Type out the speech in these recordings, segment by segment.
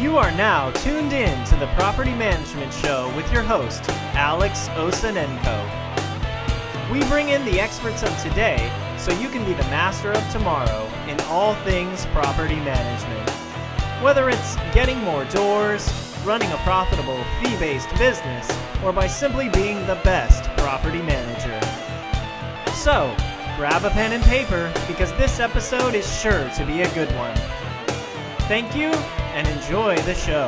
You are now tuned in to the Property Management Show with your host, Alex Osenenko. We bring in the experts of today so you can be the master of tomorrow in all things property management. Whether it's getting more doors, running a profitable fee based business, or by simply being the best property manager. So, grab a pen and paper because this episode is sure to be a good one. Thank you and enjoy the show.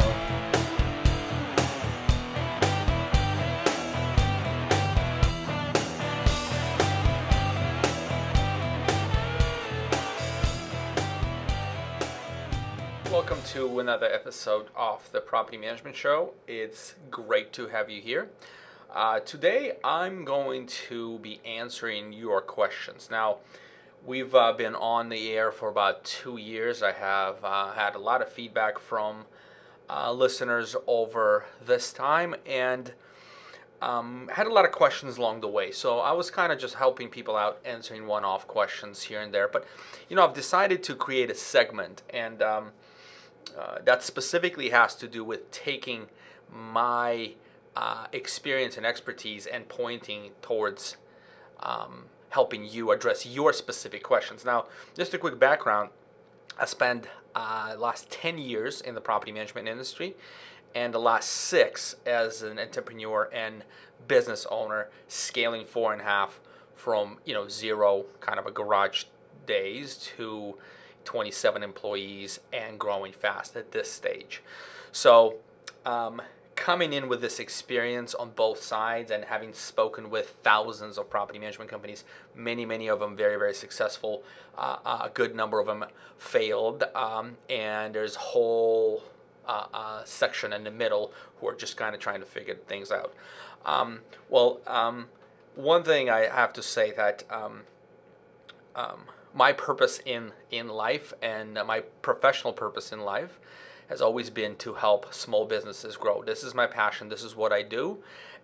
Welcome to another episode of the Property Management Show. It's great to have you here. Uh, today, I'm going to be answering your questions. Now, we've uh, been on the air for about two years. I have uh, had a lot of feedback from uh, listeners over this time and um, had a lot of questions along the way. So I was kind of just helping people out, answering one off questions here and there. But, you know, I've decided to create a segment and um, uh, that specifically has to do with taking my uh, experience and expertise and pointing towards um, helping you address your specific questions. Now, just a quick background I spent uh, last 10 years in the property management industry and the last six as an entrepreneur and business owner, scaling four and a half from you know zero kind of a garage days to 27 employees and growing fast at this stage. So, um, coming in with this experience on both sides and having spoken with thousands of property management companies, many, many of them very, very successful, uh, a good number of them failed, um, and there's a whole uh, uh, section in the middle who are just kind of trying to figure things out. Um, well, um, one thing I have to say that um, um, my purpose in in life and my professional purpose in life has always been to help small businesses grow. This is my passion. This is what I do.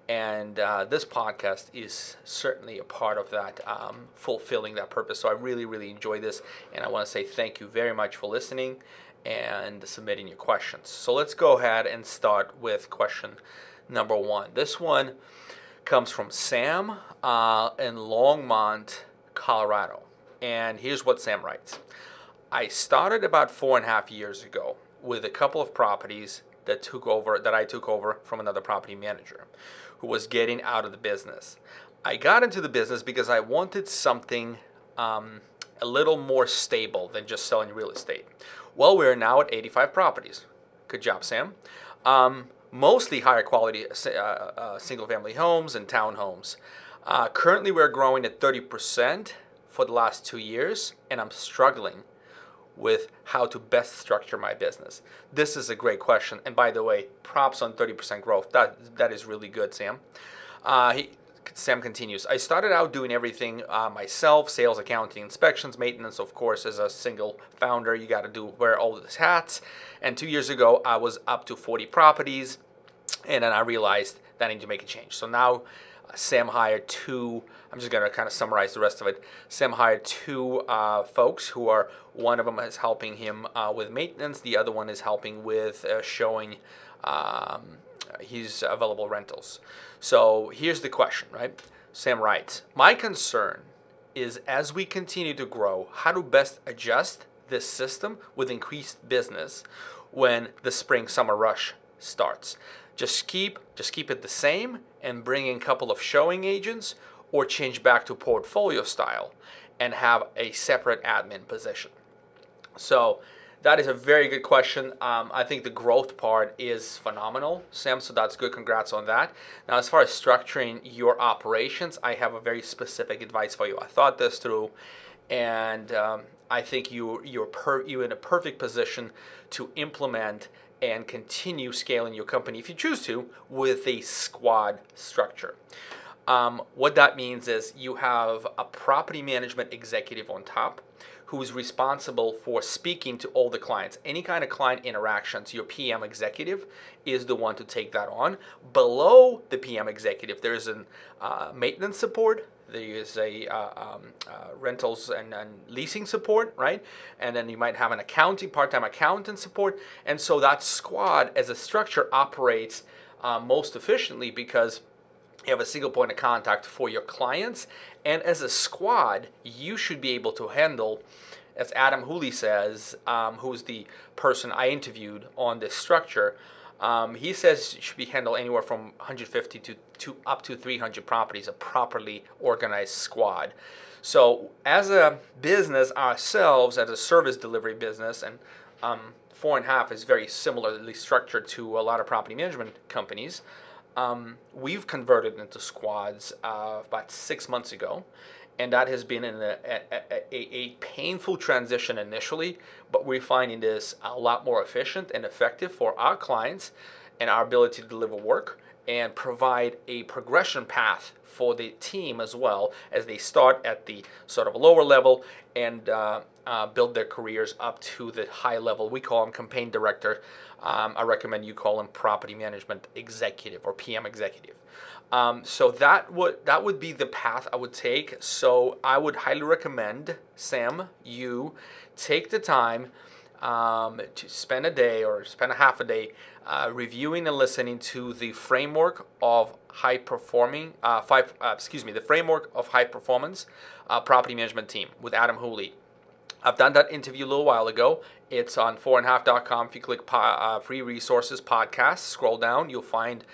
And uh, this podcast is certainly a part of that, um, fulfilling that purpose. So I really, really enjoy this. And I want to say thank you very much for listening and submitting your questions. So let's go ahead and start with question number one. This one comes from Sam uh, in Longmont, Colorado. And here's what Sam writes I started about four and a half years ago with a couple of properties that took over that I took over from another property manager who was getting out of the business. I got into the business because I wanted something um, a little more stable than just selling real estate. Well, we're now at 85 properties. Good job, Sam. Um, mostly higher quality uh, uh, single family homes and townhomes. Uh, currently, we're growing at 30% for the last two years, and I'm struggling with how to best structure my business? This is a great question. And by the way, props on 30% growth. That, that is really good, Sam. Uh, he, Sam continues, I started out doing everything uh, myself sales, accounting, inspections, maintenance. Of course, as a single founder, you got to do wear all these hats. And two years ago, I was up to 40 properties. And then I realized that I need to make a change. So now uh, Sam hired two I'm just going to kind of summarize the rest of it. Sam hired two uh, folks who are, one of them is helping him uh, with maintenance, the other one is helping with uh, showing um, his available rentals. So here's the question, right? Sam writes, My concern is as we continue to grow, how to best adjust this system with increased business when the spring summer rush starts. Just keep just keep it the same and bring in a couple of showing agents or change back to portfolio style and have a separate admin position? So that is a very good question. Um, I think the growth part is phenomenal, Sam. So that's good. Congrats on that. Now, as far as structuring your operations, I have a very specific advice for you. I thought this through, and um, I think you you're per, you're in a perfect position to implement and continue scaling your company if you choose to with a squad structure. Um, what that means is you have a property management executive on top who is responsible for speaking to all the clients. Any kind of client interactions, your PM executive is the one to take that on. Below the PM executive, there's a uh, maintenance support, there is a uh, um, uh, rentals and, and, leasing support, right? And then you might have an accounting, part-time accountant support. And so that squad as a structure operates uh, most efficiently because you have a single point of contact for your clients. And as a squad, you should be able to handle, as Adam Hooley says, um, who's the person I interviewed on this structure, um, he says it should be handled anywhere from 150 to, to up to 300 properties, a properly organized squad. So, as a business ourselves, as a service delivery business, and um, four and a half is very similarly structured to a lot of property management companies. Um, we've converted into squads uh, about six months ago, and that has been in a, a, a, a, painful transition initially, but we're finding this a lot more efficient and effective for our clients and our ability to deliver work and provide a progression path for the team as well as they start at the sort of lower level and uh, uh, build their careers up to the high level. We call them campaign director. Um, I recommend you call him property management executive or PM executive. Um, so that would that would be the path I would take. So I would highly recommend Sam you take the time um, to spend a day or spend a half a day uh, reviewing and listening to the framework of high performing uh, five uh, excuse me the framework of high performance uh, property management team with Adam Hooley. I've done that interview a little while ago. It's on fourandahalf.com. If you click po- uh, free resources podcast, scroll down, you'll find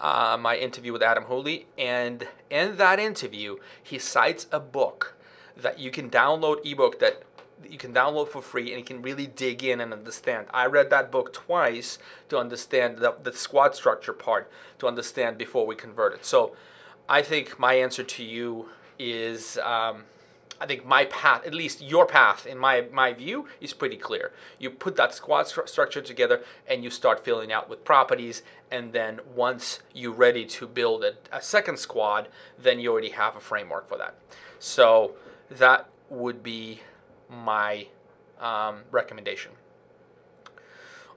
uh, my interview with Adam Hooley. And in that interview, he cites a book that you can download ebook that you can download for free and you can really dig in and understand. I read that book twice to understand the, the squad structure part, to understand before we convert it. So I think my answer to you is um, I think my path, at least your path, in my my view, is pretty clear. You put that squad stru- structure together, and you start filling out with properties. And then once you're ready to build a, a second squad, then you already have a framework for that. So that would be my um, recommendation.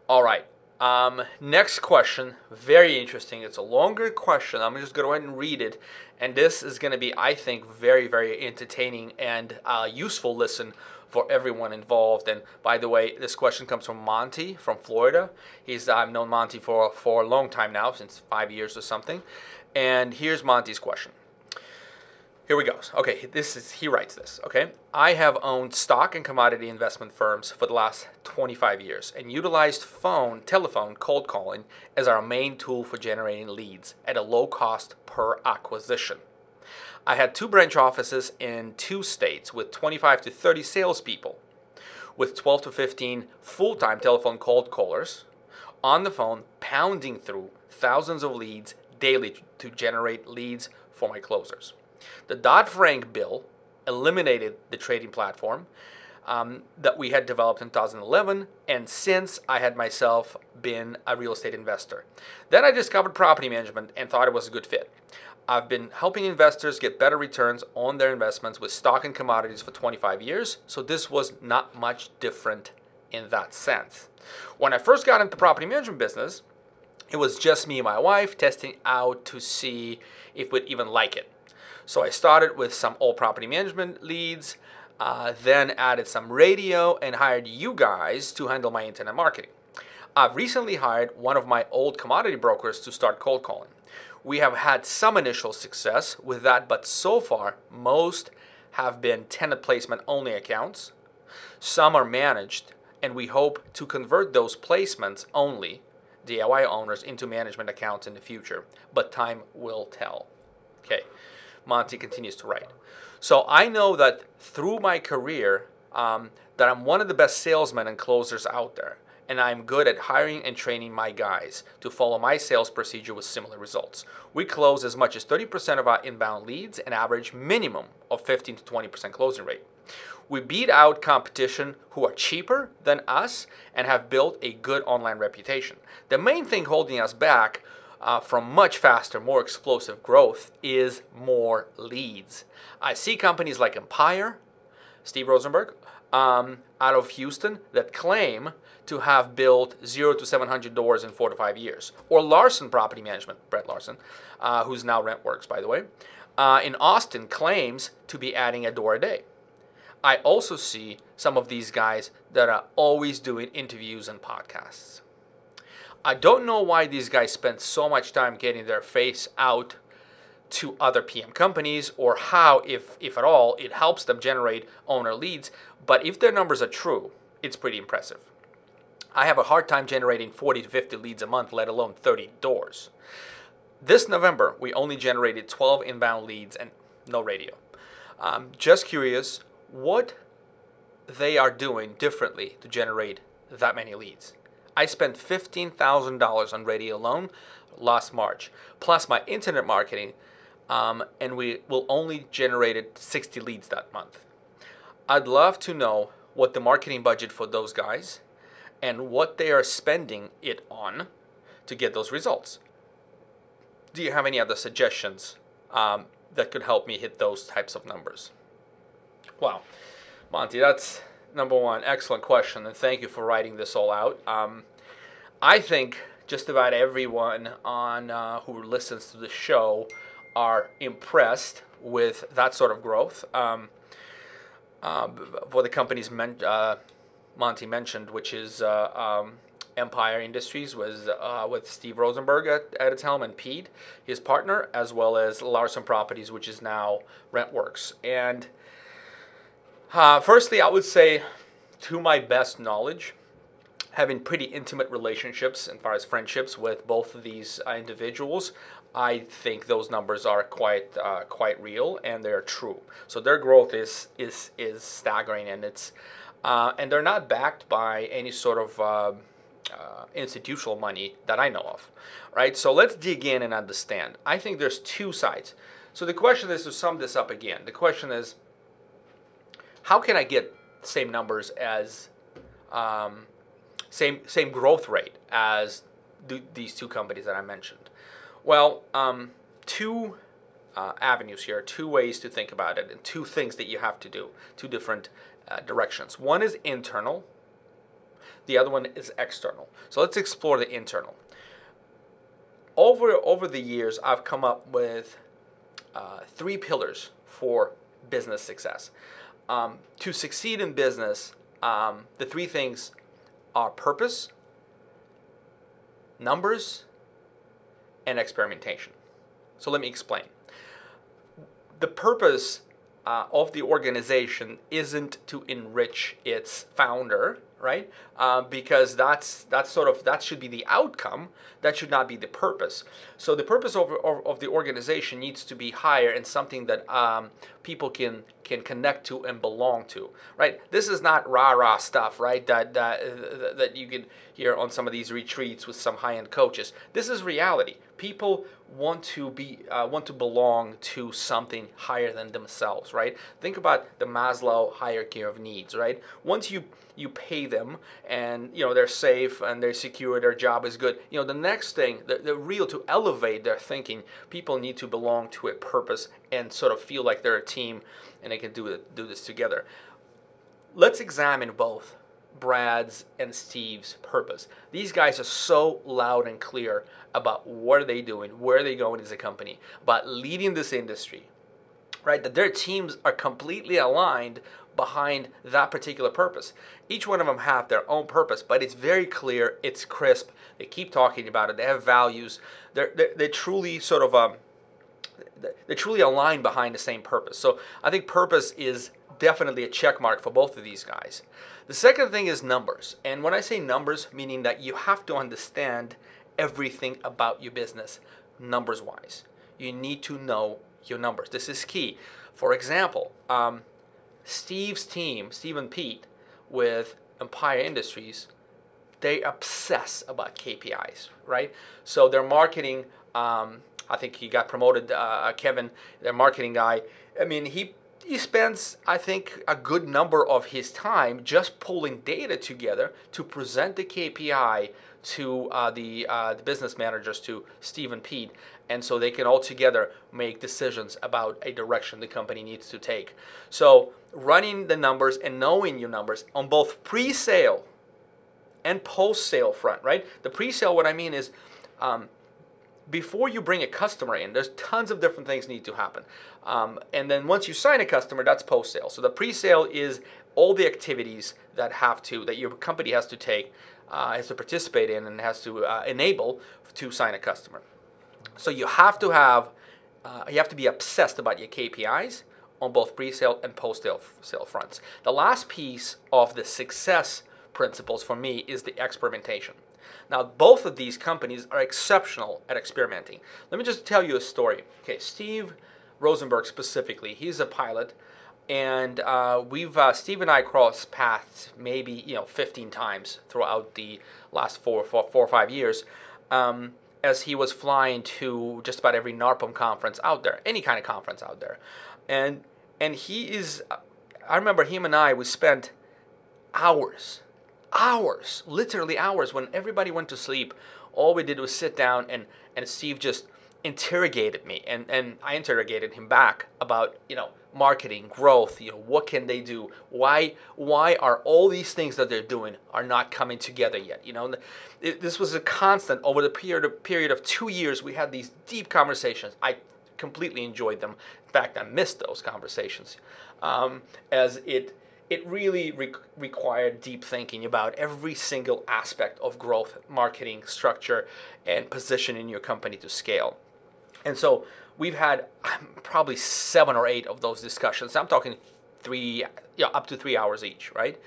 All right. Um, next question, very interesting. It's a longer question. I'm just going to go ahead and read it. And this is going to be, I think, very, very entertaining and uh, useful listen for everyone involved. And by the way, this question comes from Monty from Florida. He's I've known Monty for, for a long time now, since five years or something. And here's Monty's question. Here we go. Okay, this is he writes this. Okay, I have owned stock and commodity investment firms for the last 25 years and utilized phone, telephone, cold calling as our main tool for generating leads at a low cost per acquisition. I had two branch offices in two states with 25 to 30 salespeople, with 12 to 15 full-time telephone cold callers on the phone, pounding through thousands of leads daily to generate leads for my closers. The Dodd Frank bill eliminated the trading platform um, that we had developed in 2011, and since I had myself been a real estate investor. Then I discovered property management and thought it was a good fit. I've been helping investors get better returns on their investments with stock and commodities for 25 years, so this was not much different in that sense. When I first got into property management business, it was just me and my wife testing out to see if we'd even like it. So I started with some old property management leads, uh, then added some radio and hired you guys to handle my internet marketing. I've recently hired one of my old commodity brokers to start cold calling. We have had some initial success with that, but so far, most have been tenant placement only accounts. Some are managed, and we hope to convert those placements only DIY owners into management accounts in the future, but time will tell. Okay. Monty continues to write. So I know that through my career, um, that I'm one of the best salesmen and closers out there, and I'm good at hiring and training my guys to follow my sales procedure with similar results. We close as much as 30% of our inbound leads and average minimum of 15 to 20% closing rate. We beat out competition who are cheaper than us and have built a good online reputation. The main thing holding us back uh, from much faster, more explosive growth is more leads. I see companies like Empire, Steve Rosenberg, um, out of Houston that claim to have built zero to 700 doors in four to five years. Or Larson Property Management, Brett Larson, uh, who's now RentWorks, by the way. uh, in Austin claims to be adding a door a day. I also see some of these guys that are always doing interviews and podcasts. I don't know why these guys spend so much time getting their face out to other PM companies or how, if, if at all, it helps them generate owner leads. But if their numbers are true, it's pretty impressive. I have a hard time generating 40 to 50 leads a month, let alone 30 doors. This November, we only generated 12 inbound leads and no radio. Um, just curious what they are doing differently to generate that many leads. I spent $15,000 on radio alone last March, plus my internet marketing, um, and we will only generated 60 leads that month. I'd love to know what the marketing budget for those guys and what they are spending it on to get those results. Do you have any other suggestions um, that could help me hit those types of numbers? Wow, Monty, that's number one. Excellent question, and thank you for writing this all out. Um, I think just about everyone on uh, who listens to the show are impressed with that sort of growth. Um, uh, for the companies men- uh, Monty mentioned, which is uh, um, Empire Industries, was uh, with Steve Rosenberg at, at its helm and Pete, his partner, as well as Larson Properties, which is now RentWorks. And uh, firstly, I would say, to my best knowledge, having pretty intimate relationships as far as friendships with both of these uh, individuals, I think those numbers are quite uh, quite real and they're true. So their growth is is is staggering, and it's uh, and they're not backed by any sort of uh, uh, institutional money that I know of, right? So let's dig in and understand. I think there's two sides. So the question is to sum this up again. The question is, how can I get same numbers as um, same same growth rate as th- these two companies that I mentioned? Well, um, two uh, avenues here, two ways to think about it, and two things that you have to do, two different uh, directions. One is internal, the other one is external. So let's explore the internal. Over, over the years, I've come up with uh, three pillars for business success. Um, to succeed in business, um, the three things are purpose, numbers, and experimentation. So let me explain. The purpose uh, of the organization isn't to enrich its founder, right? Uh, because that's that's sort of that should be the outcome. That should not be the purpose. So the purpose of, of, of the organization needs to be higher and something that um, people can can connect to and belong to, right? This is not rah rah stuff, right? That that that you can hear on some of these retreats with some high end coaches. This is reality. People want to be uh, want to belong to something higher than themselves, right? Think about the Maslow hierarchy of needs, right? Once you you pay them and you know they're safe and they're secure, their job is good. You know the next thing, the, the real to elevate their thinking, people need to belong to a purpose and sort of feel like they're a team and they can do it, do this together. Let's examine both Brad's and Steve's purpose. These guys are so loud and clear about what are they doing, where are they going as a company, about leading this industry, right? That their teams are completely aligned behind that particular purpose. Each one of them have their own purpose, but it's very clear, it's crisp. They keep talking about it. They have values. They're they're, they're truly sort of um, they're truly aligned behind the same purpose. So I think purpose is definitely a check mark for both of these guys. The second thing is numbers. And when I say numbers, meaning that you have to understand everything about your business numbers wise. You need to know your numbers. This is key. For example, um, Steve's team, Steve and Pete, with Empire Industries, they obsess about KPIs, right? So their marketing, um, I think he got promoted, uh, Kevin, their marketing guy. I mean, he he spends, I think, a good number of his time just pulling data together to present the KPI to uh, the, uh, the business managers, to Steve and Pete, and so they can all together make decisions about a direction the company needs to take. So, running the numbers and knowing your numbers on both pre sale and post sale front, right? The pre sale, what I mean is, um, before you bring a customer in, there's tons of different things need to happen. Um, and then once you sign a customer, that's post sale. So the pre sale is all the activities that have to that your company has to take, uh, has to participate in, and has to uh, enable to sign a customer. So you have to have uh, you have to be obsessed about your KPIs on both pre-sale and post-sale sale fronts. The last piece of the success principles for me is the experimentation. Now, both of these companies are exceptional at experimenting. Let me just tell you a story. Okay, Steve Rosenberg specifically, he's a pilot, and uh, we've uh, Steve and I crossed paths maybe you know 15 times throughout the last four, four, four or five years. Um, as he was flying to just about every NARPM conference out there, any kind of conference out there, and and he is. I remember him and I we spent hours, hours, literally hours when everybody went to sleep. All we did was sit down and and Steve just interrogated me and and I interrogated him back about you know marketing growth you know what can they do? Why why are all these things that they're doing are not coming together yet? You know it, this was a constant over the period of, period of two years we had these deep conversations. I completely enjoyed them. In fact I missed those conversations. Um, as it it really re- required deep thinking about every single aspect of growth marketing structure and positioning your company to scale and so we've had um, probably seven or eight of those discussions. I'm talking three, yeah, up to three hours each, right?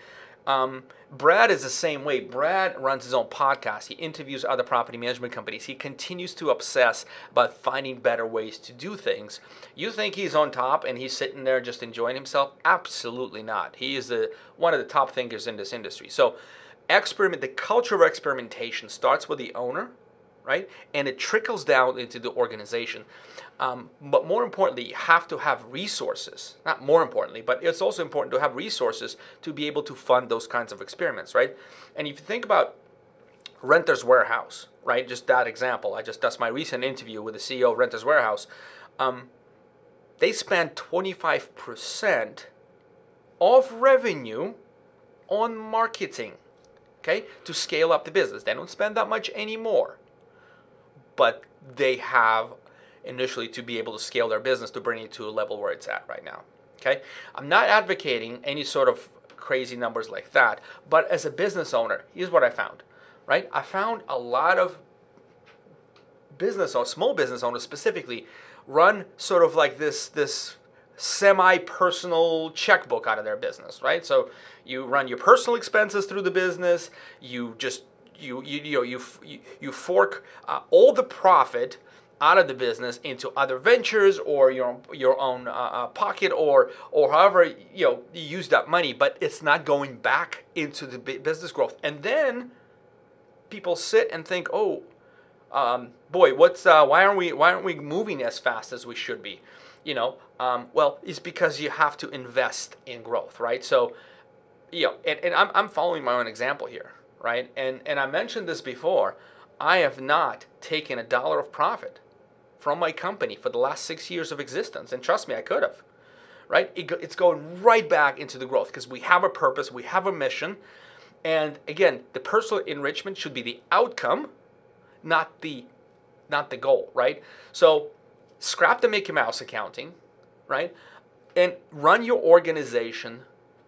Um, Brad is the same way. Brad runs his own podcast. He interviews other property management companies. He continues to obsess about finding better ways to do things. You think he's on top and he's sitting there just enjoying himself? Absolutely not. He is the, one of the top thinkers in this industry. So, experiment. The culture of experimentation starts with the owner right? And it trickles down into the organization. Um, but more importantly, you have to have resources. Not more importantly, but it's also important to have resources to be able to fund those kinds of experiments, right? And if you think about Renters Warehouse, right? Just that example. I just that's my recent interview with the CEO of Renters Warehouse. Um, they spend 25% of revenue on marketing, okay, to scale up the business. They don't spend that much anymore but they have initially to be able to scale their business to bring it to a level where it's at right now. Okay? I'm not advocating any sort of crazy numbers like that, but as a business owner, here's what I found. Right? I found a lot of business or small business owners specifically run sort of like this this semi-personal checkbook out of their business, right? So you run your personal expenses through the business, you just you you you know, you you, fork uh, all the profit out of the business into other ventures or your your own uh, uh, pocket or or however you know you use that money, but it's not going back into the business growth. And then people sit and think, oh, um, boy, what's uh, why aren't we why aren't we moving as fast as we should be? You know, um, well, it's because you have to invest in growth, right? So, you know, and, and I'm I'm following my own example here right? And and I mentioned this before. I have not taken a dollar of profit from my company for the last six years of existence, and trust me, I could have. Right? It, it's going right back into the growth because we have a purpose, we have a mission, and again, the personal enrichment should be the outcome, not the not the goal, right? So scrap the Mickey Mouse accounting, right? And run your organization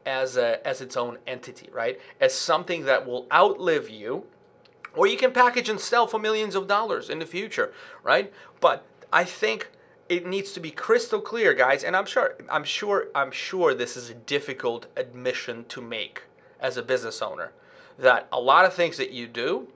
as a as its own entity, right? As something that will outlive you, or you can package and sell for millions of dollars in the future, right? But I think it needs to be crystal clear, guys, and I'm sure I'm sure I'm sure this is a difficult admission to make as a business owner that a lot of things that you do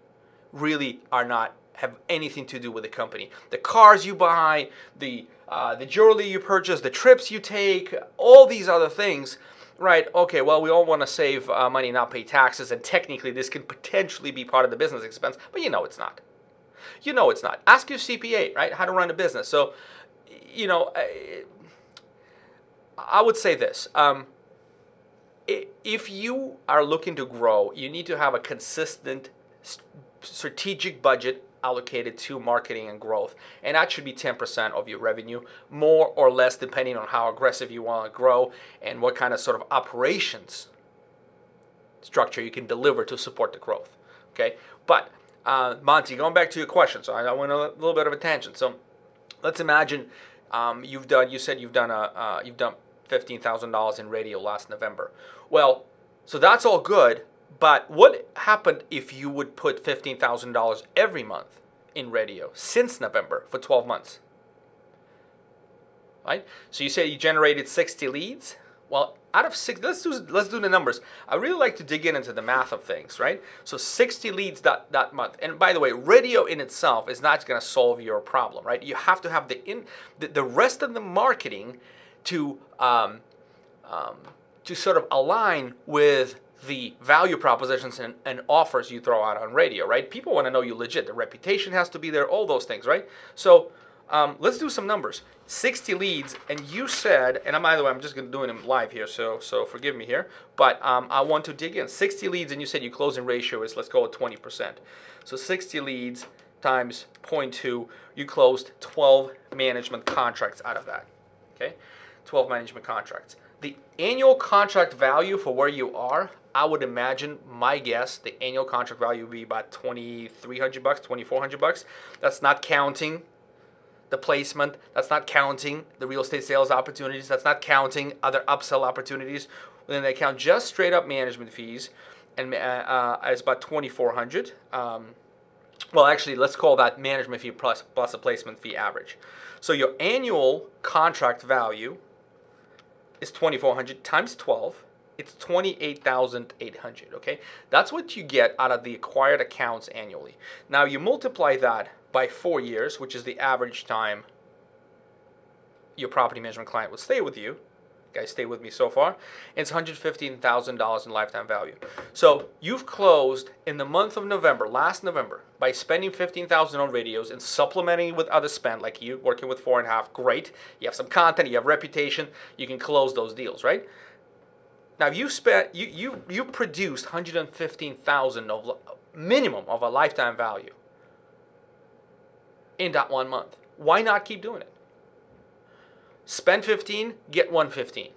really are not have anything to do with the company. The cars you buy, the uh, the jewelry you purchase, the trips you take, all these other things right, okay, well, we all want to save uh, money, not pay taxes, and technically this can potentially be part of the business expense, but you know it's not. You know it's not. Ask your CPA, right, how to run a business. So, you know, I, I would say this. Um, if you are looking to grow, you need to have a consistent strategic budget allocated to marketing and growth. And that should be 10% of your revenue, more or less depending on how aggressive you want to grow and what kind of sort of operations structure you can deliver to support the growth. Okay? But uh, Monty, going back to your question, so I went a little bit of a tangent. So let's imagine um, you've done. You said you've done a uh, you've done fifteen thousand dollars in radio last November. Well, so that's all good. But what happened if you would put fifteen thousand dollars every month in radio since November for twelve months? Right. So you say you generated sixty leads. Well, out of six, let's do let's do the numbers. I really like to dig in into the math of things, right? So 60 leads that that month. And by the way, radio in itself is not going to solve your problem, right? You have to have the in the, the rest of the marketing to um, um, to sort of align with the value propositions and, and offers you throw out on radio, right? People want to know you legit. The reputation has to be there, all those things, right? So um, let's do some numbers. 60 leads, and you said, and I'm by the way, I'm just going to do it live here, so so forgive me here, but um, I want to dig in. 60 leads, and you said your closing ratio is, let's go at 20%. So 60 leads times 0.2, you closed 12 management contracts out of that. Okay, 12 management contracts. The annual contract value for where you are, I would imagine, my guess, the annual contract value would be about 2,300 bucks, 2,400 bucks. That's not counting the placement. That's not counting the real estate sales opportunities. That's not counting other upsell opportunities. Then they count just straight up management fees, and uh, uh, it's about 2,400. Um, well, actually, let's call that management fee plus plus a placement fee average. So your annual contract value is 2,400 times 12. It's 28,800. Okay, that's what you get out of the acquired accounts annually. Now you multiply that by four years, which is the average time your property management client would stay with you. guys, stay with me so far. It's $115,000 in lifetime value. So you've closed in the month of November, last November, by spending 15000 on radios and supplementing with other spend, like you working with four and a half. Great. You have some content, you have reputation, you can close those deals, right? Now you spent you you you produced 115,000 of minimum of a lifetime value in that one month. Why not keep doing it? Spend 15, get 115.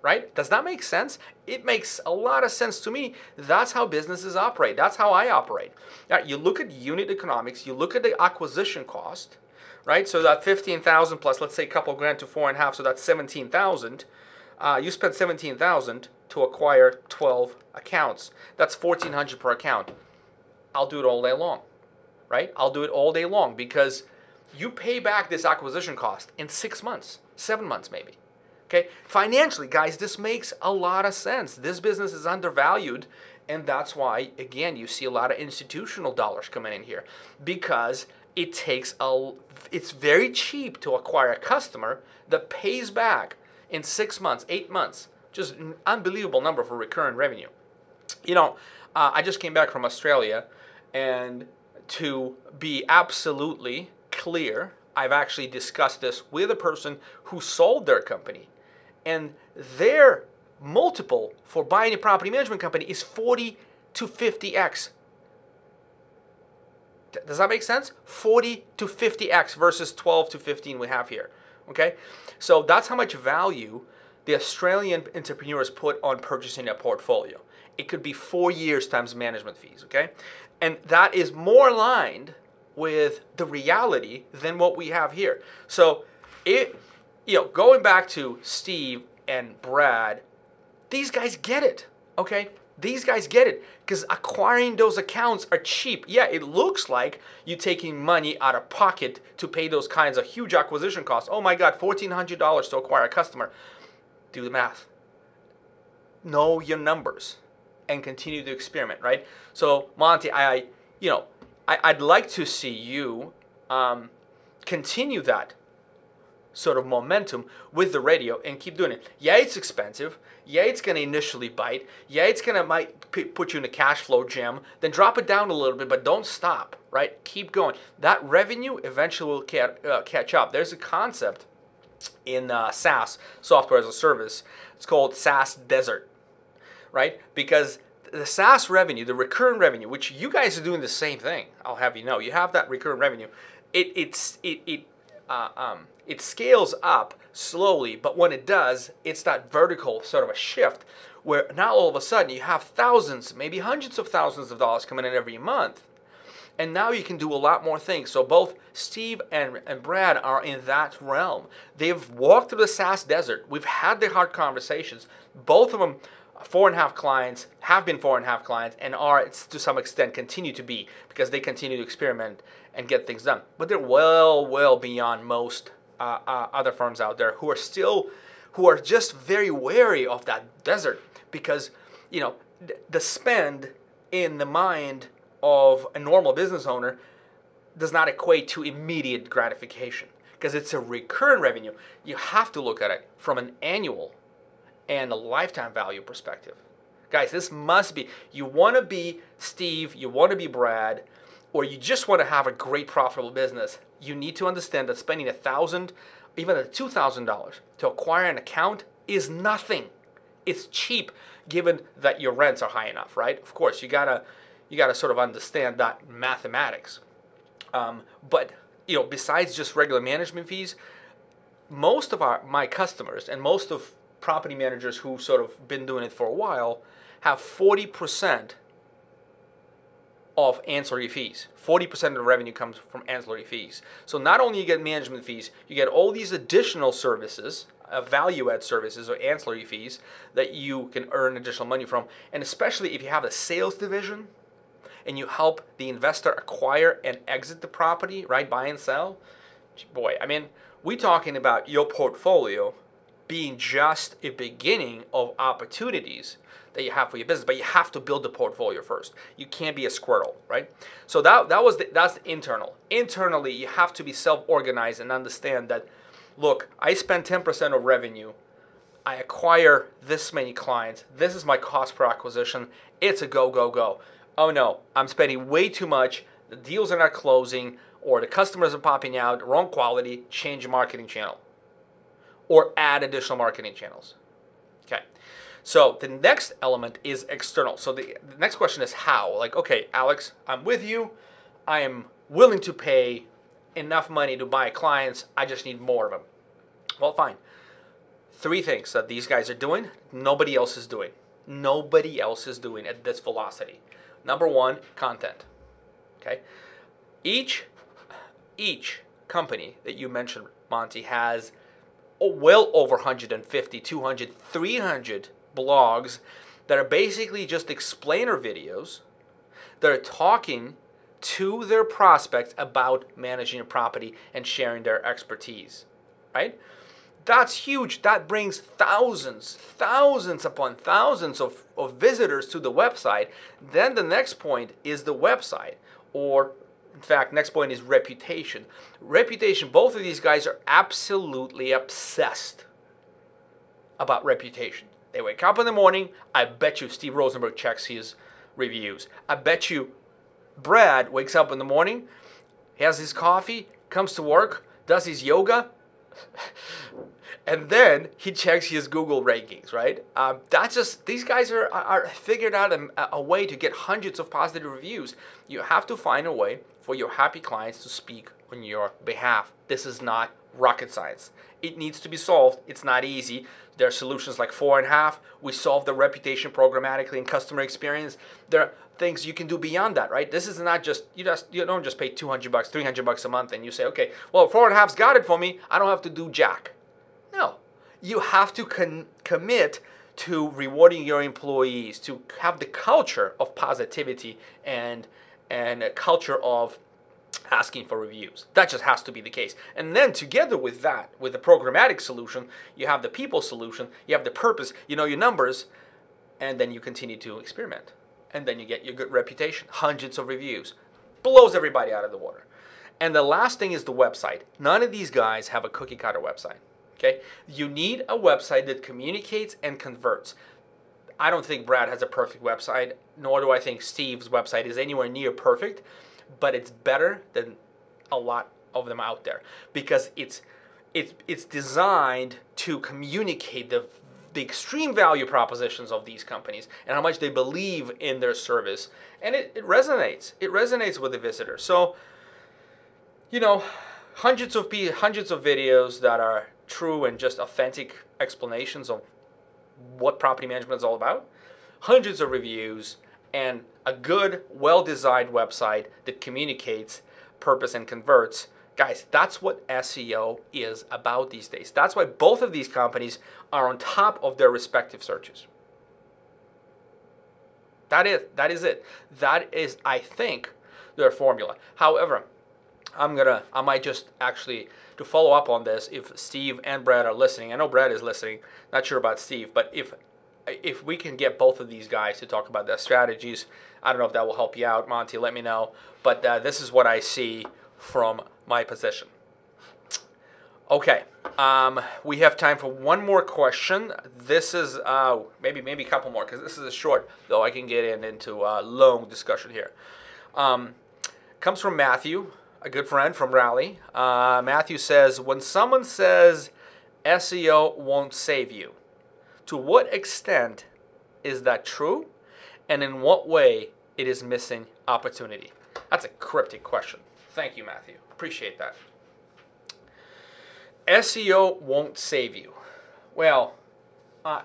Right? Does that make sense? It makes a lot of sense to me. That's how businesses operate. That's how I operate. Now, you look at unit economics, you look at the acquisition cost, right? So that 15,000 plus, let's say a couple grand to four and a half, so that's 17,000. Uh, you spent 17,000 to acquire 12 accounts. That's 1,400 per account. I'll do it all day long right? I'll do it all day long because you pay back this acquisition cost in six months, seven months maybe. Okay, financially, guys, this makes a lot of sense. This business is undervalued, and that's why, again, you see a lot of institutional dollars coming in here because it takes a. It's very cheap to acquire a customer that pays back in six months, eight months. Just an unbelievable number for recurring revenue. You know, uh, I just came back from Australia, and to be absolutely clear, I've actually discussed this with a person who sold their company, and their multiple for buying a property management company is 40 to 50x. Does that make sense? 40 to 50x versus 12 to 15 we have here. Okay? So that's how much value the Australian entrepreneurs put on purchasing a portfolio. It could be four years times management fees. Okay? And that is more aligned with the reality than what we have here. So it you know, going back to Steve and Brad, these guys get it. Okay? These guys get it because acquiring those accounts are cheap. Yeah, it looks like you're taking money out of pocket to pay those kinds of huge acquisition costs. Oh my God, $1,400 to acquire a customer. Do the math. Know your numbers and continue to experiment, right? So Monty, I, you know, I, I'd like to see you um, continue that sort of momentum with the radio and keep doing it. Yeah, it's expensive. Yeah, it's going to initially bite. Yeah, it's going to might put you in a cash flow jam. Then drop it down a little bit, but don't stop, right? Keep going. That revenue eventually will uh, catch up. There's a concept in uh, SaaS, software as a service. It's called SaaS Desert, right? Because the SaaS revenue, the recurring revenue, which you guys are doing the same thing, I'll have you know, you have that recurring revenue. It it's it it uh, um, it scales up slowly, but when it does, it's that vertical sort of a shift where now all of a sudden you have thousands, maybe hundreds of thousands of dollars coming in every month And now you can do a lot more things. So both Steve and, and Brad are in that realm. They've walked through the SaaS desert. We've had the hard conversations. Both of them, four and a half clients, have been four and a half clients, and are to some extent continue to be because they continue to experiment and get things done. But they're well, well beyond most uh, uh, other firms out there who are still, who are just very wary of that desert because, you know, the spend in the mind of a normal business owner does not equate to immediate gratification because it's a recurrent revenue. You have to look at it from an annual and a lifetime value perspective. Guys, this must be, you want to be Steve, you want to be Brad, or you just want to have a great profitable business. You need to understand that spending a thousand, even a two thousand dollars to acquire an account is nothing. It's cheap given that your rents are high enough, right? Of course, you gotta you gotta sort of understand that mathematics. Um, but you know, besides just regular management fees, most of our my customers and most of property managers who sort of been doing it for a while have 40% of ancillary fees. 40% of the revenue comes from ancillary fees. So not only you get management fees, you get all these additional services, uh, value add services or ancillary fees that you can earn additional money from. And especially if you have a sales division and you help the investor acquire and exit the property, right? Buy and sell. Boy, I mean, we're talking about your portfolio being just a beginning of opportunities that you have for your business, but you have to build the portfolio first. You can't be a squirrel, right? So that that was the, that's the internal. Internally, you have to be self-organized and understand that look, I spend 10% of revenue. I acquire this many clients. This is my cost per acquisition. It's a go go go oh no, I'm spending way too much, the deals are not closing, or the customers are popping out, wrong quality, change marketing channel. Or add additional marketing channels. So the next element is external. So the, the next question is how? Like, okay, Alex, I'm with you. I am willing to pay enough money to buy clients. I just need more of them. Well, fine. Three things that these guys are doing, nobody else is doing. Nobody else is doing at this velocity. Number one, content. Okay. Each each company that you mentioned, Monty, has oh, well over 150, 200, 300 blogs that are basically just explainer videos that are talking to their prospects about managing a property and sharing their expertise, right? That's huge. That brings thousands, thousands upon thousands of, of visitors to the website. Then the next point is the website, or in fact, next point is reputation. Reputation, both of these guys are absolutely obsessed about reputation. They wake up in the morning. I bet you Steve Rosenberg checks his reviews. I bet you Brad wakes up in the morning, has his coffee, comes to work, does his yoga, and then he checks his Google rankings, right? Um, that's just these guys are are figured out a, a way to get hundreds of positive reviews. You have to find a way for your happy clients to speak on your behalf. This is not rocket science. It needs to be solved. It's not easy. There are solutions like four and a half. We solve the reputation programmatically and customer experience. There are things you can do beyond that, right? This is not just you just you don't just pay 200 bucks, 300 bucks a month and you say, "Okay, well, four and a half's got it for me. I don't have to do jack." No. You have to con- commit to rewarding your employees, to have the culture of positivity and and a culture of asking for reviews. That just has to be the case. And then together with that, with the programmatic solution, you have the people solution, you have the purpose, you know your numbers, and then you continue to experiment. And then you get your good reputation, hundreds of reviews. Blows everybody out of the water. And the last thing is the website. None of these guys have a cookie cutter website. Okay? You need a website that communicates and converts. I don't think Brad has a perfect website, nor do I think Steve's website is anywhere near perfect, but it's better than a lot of them out there because it's it's it's designed to communicate the the extreme value propositions of these companies and how much they believe in their service. And it, it resonates. It resonates with the visitor. So you know hundreds of hundreds of videos that are true and just authentic explanations of what property management is all about, hundreds of reviews, and a good, well designed website that communicates purpose and converts. Guys, that's what SEO is about these days. That's why both of these companies are on top of their respective searches. That is that is it. That is I think their formula. However, I'm gonna I might just actually to follow up on this if Steve and Brad are listening. I know Brad is listening. Not sure about Steve, but if if we can get both of these guys to talk about their strategies, I don't know if that will help you out, Monty. Let me know. But uh, this is what I see from my position. Okay, um, we have time for one more question. This is uh, maybe maybe a couple more because this is a short, though I can get in into a long discussion here. Um, comes from Matthew, a good friend from Raleigh. Uh, Matthew says, when someone says SEO won't save you, to what extent is that true, and in what way it is missing opportunity? That's a cryptic question. Thank you, Matthew. Appreciate that. SEO won't save you. Well, uh,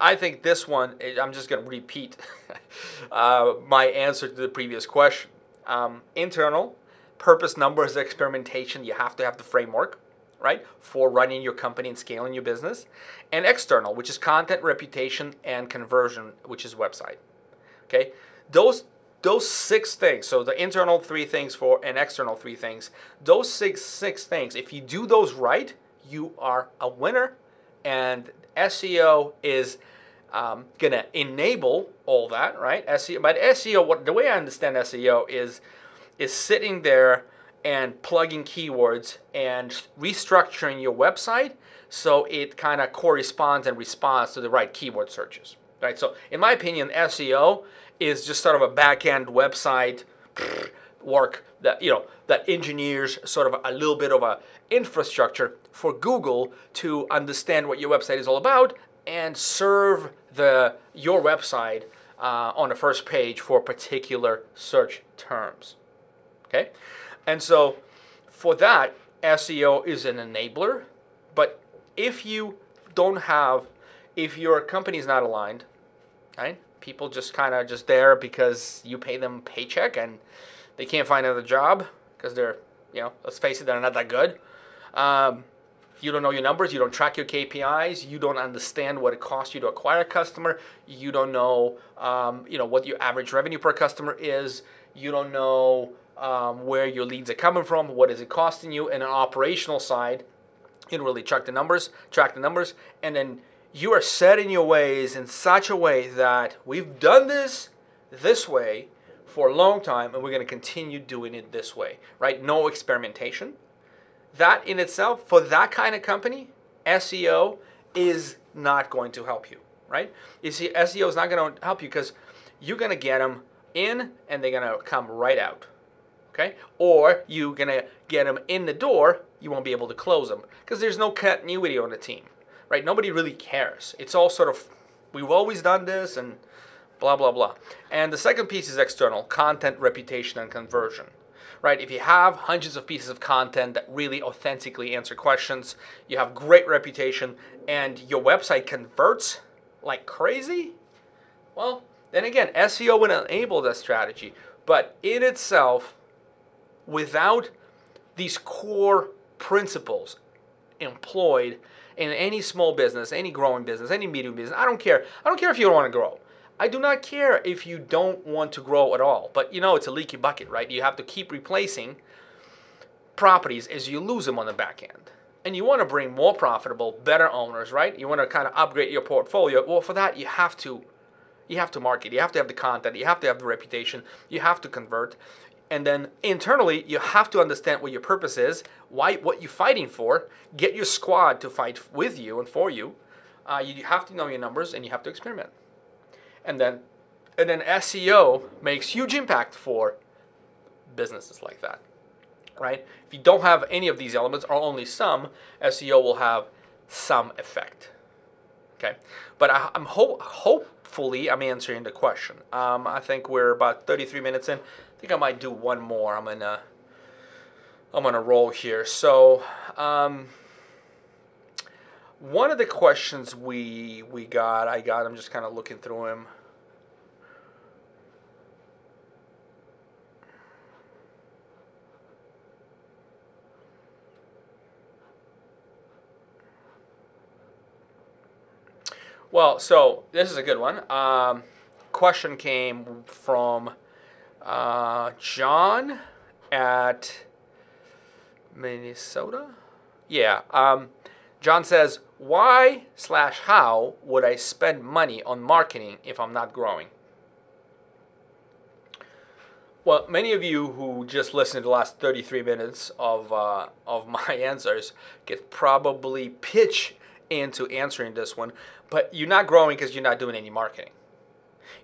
I think this one, I'm just going to repeat uh, my answer to the previous question. Um, internal, purpose numbers experimentation, you have to have the framework, right, for running your company and scaling your business. And external, which is content, reputation, and conversion, which is website. Okay, those those six things so the internal three things for and external three things those six six things if you do those right you are a winner and seo is um, gonna enable all that right seo but seo what the way i understand seo is is sitting there and plugging keywords and restructuring your website so it kind of corresponds and responds to the right keyword searches right so in my opinion seo is just sort of a back-end website work that you know that engineers sort of a little bit of a infrastructure for Google to understand what your website is all about and serve the your website uh, on the first page for particular search terms. Okay, and so for that SEO is an enabler, but if you don't have, if your company is not aligned, right? people just kind of just there because you pay them paycheck and they can't find another job because they're, you know, let's face it, they're not that good. Um, you don't know your numbers, you don't track your KPIs, you don't understand what it costs you to acquire a customer, you don't know, um, you know, what your average revenue per customer is, you don't know um, where your leads are coming from, what is it costing you, and an operational side, you really track the numbers, track the numbers, and then you are set in your ways in such a way that we've done this this way for a long time and we're going to continue doing it this way, right? No experimentation. That in itself, for that kind of company, SEO is not going to help you, right? You see, SEO is not going to help you because you're going to get them in and they're going to come right out, okay? Or you're going to get them in the door, you won't be able to close them because there's no continuity on the team right? Nobody really cares. It's all sort of, we've always done this and blah, blah, blah. And the second piece is external content, reputation, and conversion. Right? If you have hundreds of pieces of content that really authentically answer questions, you have great reputation, and your website converts like crazy, well, then again, SEO would enable that strategy. But in itself, without these core principles employed, in any small business, any growing business, any medium business. I don't care. I don't care if you don't want to grow. I do not care if you don't want to grow at all. But you know, it's a leaky bucket, right? You have to keep replacing properties as you lose them on the back end. And you want to bring more profitable, better owners, right? You want to kind of upgrade your portfolio. Well, for that, you have to you have to market, you have to have the content, you have to have the reputation, you have to convert. And then internally, you have to understand what your purpose is, why, what you're fighting for. Get your squad to fight with you and for you. Uh, you have to know your numbers, and you have to experiment. And then, and then SEO makes huge impact for businesses like that, right? If you don't have any of these elements, or only some, SEO will have some effect. Okay, but I, am hope hopefully I'm answering the question. Um, I think we're about 33 minutes in. I think I might do one more. I'm gonna I'm gonna roll here. So um, one of the questions we we got, I got. I'm just kind of looking through him. Well, so this is a good one. Um, question came from uh, John at Minnesota. Yeah. Um, John says, "Why slash how would I spend money on marketing if I'm not growing?" Well, many of you who just listened to the last 33 minutes of uh, of my answers get probably pitch into answering this one, but you're not growing because you're not doing any marketing.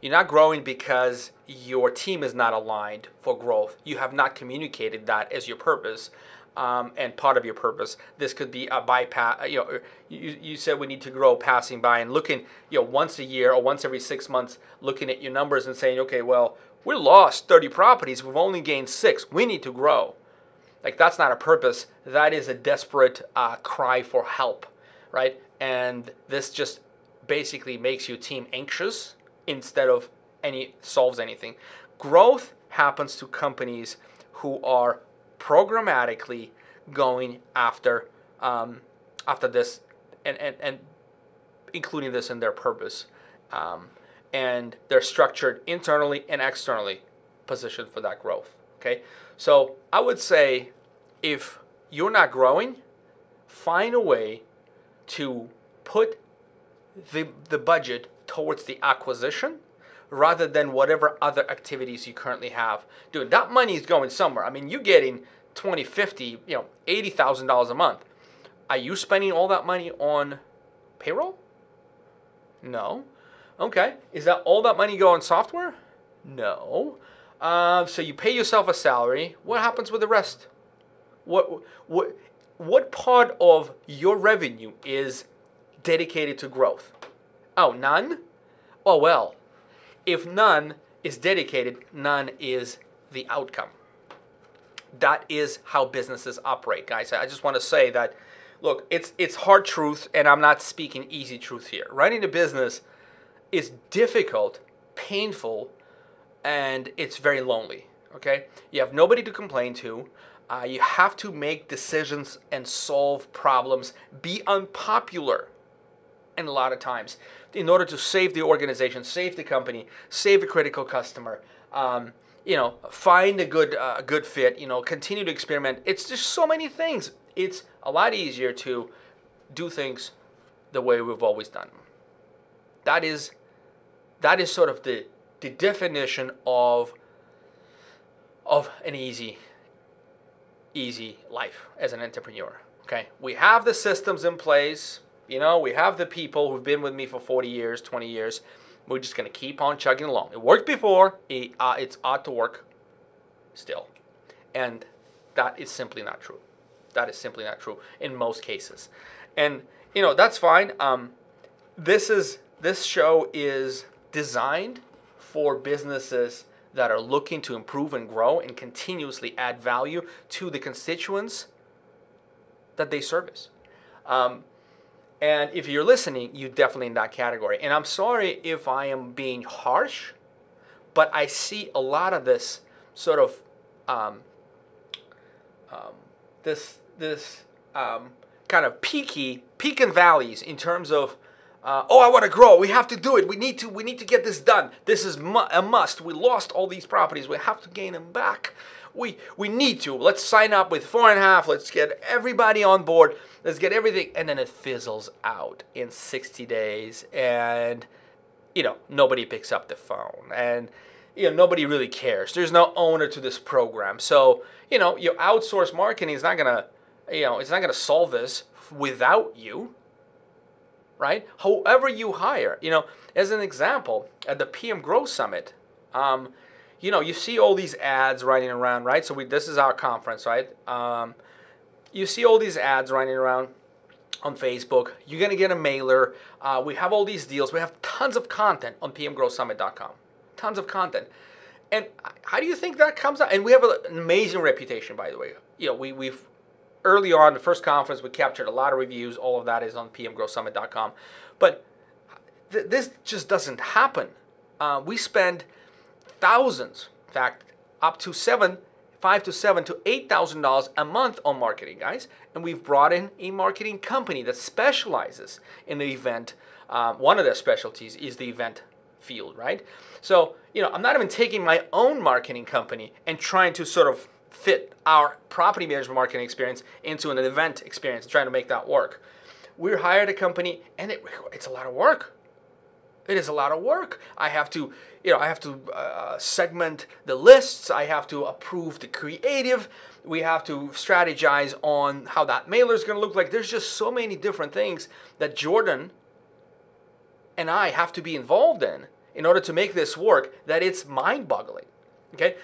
You're not growing because your team is not aligned for growth. You have not communicated that as your purpose. Um, and part of your purpose. This could be a bypass. You know, you, you said we need to grow passing by and looking, you know, once a year or once every six months, looking at your numbers and saying, okay, well, we lost 30 properties. We've only gained six. We need to grow. Like that's not a purpose. That is a desperate uh, cry for help, right? And this just basically makes your team anxious instead of any solves anything. Growth happens to companies who are programmatically going after um, after this and, and, and including this in their purpose. Um, and they're structured internally and externally positioned for that growth. Okay, so I would say if you're not growing, find a way to put the, the budget towards the acquisition rather than whatever other activities you currently have. Dude, that money is going somewhere. I mean, you're getting 20, 50, you know, $80,000 a month. Are you spending all that money on payroll? No. Okay. Is that all that money go on software? No. Uh, so you pay yourself a salary. What happens with the rest? What what what part of your revenue is dedicated to growth? Oh, none? Oh well. If none is dedicated, none is the outcome. That is how businesses operate, guys. I just want to say that look, it's it's hard truth and I'm not speaking easy truth here. Running a business is difficult, painful, and it's very lonely. Okay? You have nobody to complain to. Uh, you have to make decisions and solve problems, be unpopular, and a lot of times in order to save the organization, save the company, save a critical customer. Um, you know, find a good uh, good fit. You know, continue to experiment. It's just so many things. It's a lot easier to do things the way we've always done. That is that is sort of the the definition of of an easy easy life as an entrepreneur. Okay, we have the systems in place. You know, we have the people who've been with me for 40 years, 20 years. We're just going to keep on chugging along. It worked before, it, uh, it's ought to work still. And that is simply not true. That is simply not true in most cases. And, you know, that's fine. Um, this is this show is designed for businesses that are looking to improve and grow and continuously add value to the constituents that they service. Um, and if you're listening, you're definitely in that category. And I'm sorry if I am being harsh, but I see a lot of this sort of um, um, this this um, kind of peaky peak and valleys in terms of uh, oh I want to grow. We have to do it. We need to we need to get this done. This is mu- a must. We lost all these properties. We have to gain them back we we need to. Let's sign up with four and a half. Let's get everybody on board. Let's get everything. And then it fizzles out in 60 days. And you know nobody picks up the phone. And you know nobody really cares. There's no owner to this program. So you know your outsource marketing is not gonna you know it's not gonna solve this without you. Right? However you hire. You know as an example at the pm growth summit um, you know, you see all these ads running around, right? So we, this is our conference, right? Um, you see all these ads running around on Facebook. You're gonna get a mailer. Uh, we have all these deals. We have tons of content on pmgrowthsummit.com. Tons of content. And how do you think that comes out? And we have an amazing reputation, by the way. You know, we, we've early on the first conference we captured a lot of reviews. All of that is on pmgrowthsummit.com. But th- this just doesn't happen. Uh, we spend thousands, in fact, up to seven five to seven to eight thousand dollars a month on marketing, guys. And we've brought in a marketing company that specializes in the event. Um, one of their specialties is the event field, right? So, you know, I'm not even taking my own marketing company and trying to sort of fit our property management marketing experience into an event experience, trying to make that work. We hired a company, and it, it's a lot of work. It is a lot of work. I have to, you know, I have to uh, segment the lists. I have to approve the creative. We have to strategize on how that mailer is going to look like. There's just so many different things that Jordan and I have to be involved in in order to make this work that it's mind-boggling. Okay,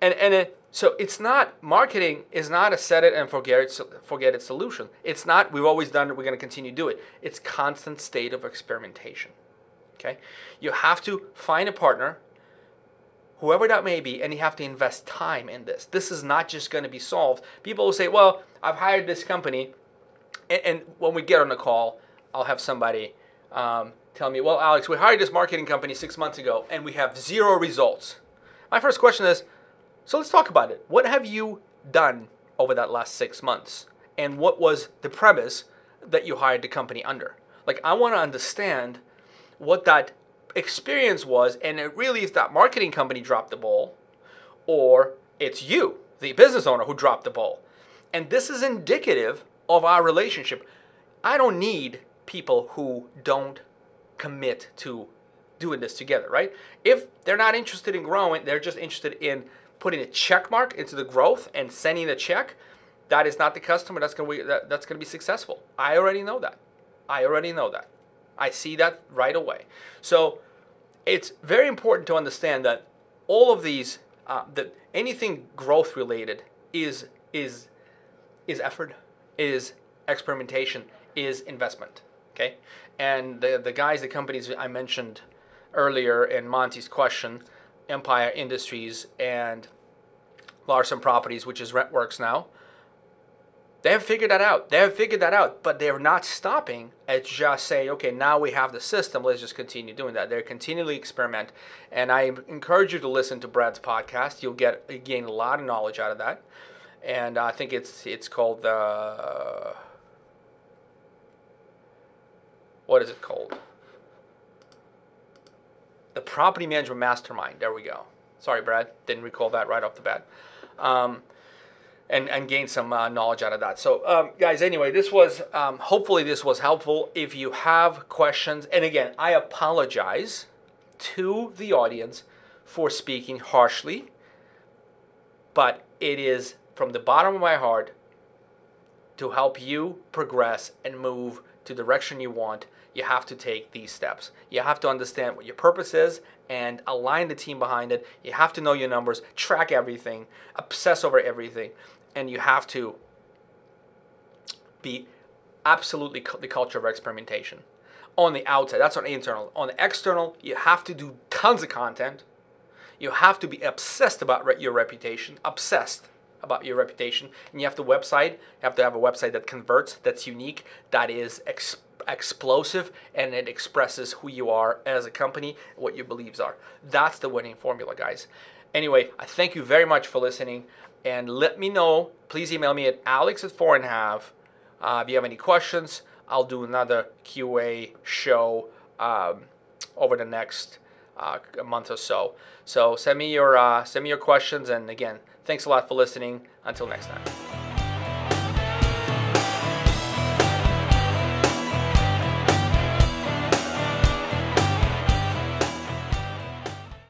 and and it, so it's not marketing is not a set it and forget it forget it solution. It's not we've always done it. We're going to continue to do it. It's constant state of experimentation. Okay, you have to find a partner, whoever that may be, and you have to invest time in this. This is not just going to be solved. People will say, "Well, I've hired this company," and, and when we get on the call, I'll have somebody. Um, tell me, well, Alex, we hired this marketing company six months ago and we have zero results. My first question is so let's talk about it. What have you done over that last six months? And what was the premise that you hired the company under? Like, I want to understand what that experience was, and it really is that marketing company dropped the ball, or it's you, the business owner, who dropped the ball. And this is indicative of our relationship. I don't need people who don't commit to doing this together, right? If they're not interested in growing, they're just interested in putting a check mark into the growth and sending the check. That is not the customer that's going to that, that's going to be successful. I already know that. I already know that. I see that right away. So it's very important to understand that all of these uh, that anything growth related is is is effort, is experimentation, is investment. Okay, and the the guys, the companies I mentioned earlier in Monty's question, Empire Industries and Larson Properties, which is Rentworks now, they have figured that out. They have figured that out, but they're not stopping at just saying, okay, now we have the system, let's just continue doing that. They're continually experiment. And I encourage you to listen to Brad's podcast. You'll get gain a lot of knowledge out of that. And I think it's it's called the uh, what is it called? The Property Management Mastermind. There we go. Sorry, Brad. Didn't recall that right off the bat. Um, and, and gain some uh, knowledge out of that. So, um, guys, anyway, this was um, hopefully this was helpful. If you have questions, and again, I apologize to the audience for speaking harshly, but it is from the bottom of my heart to help you progress and move to direction you want you have to take these steps. You have to understand what your purpose is and align the team behind it. You have to know your numbers, track everything, obsess over everything, and you have to be absolutely the culture of experimentation. On the outside, that's on the internal. On the external, you have to do tons of content. You have to be obsessed about your reputation, obsessed about your reputation. And you have to website, you have to have a website that converts, that's unique, that is ex- explosive and it expresses who you are as a company, what your beliefs are. That's the winning formula, guys. Anyway, I thank you very much for listening and let me know. Please email me at alex at four and a half. Uh, if you have any questions, I'll do another QA show um, over the next uh, month or so. So send me your uh, send me your questions, and again, thanks a lot for listening. Until next time.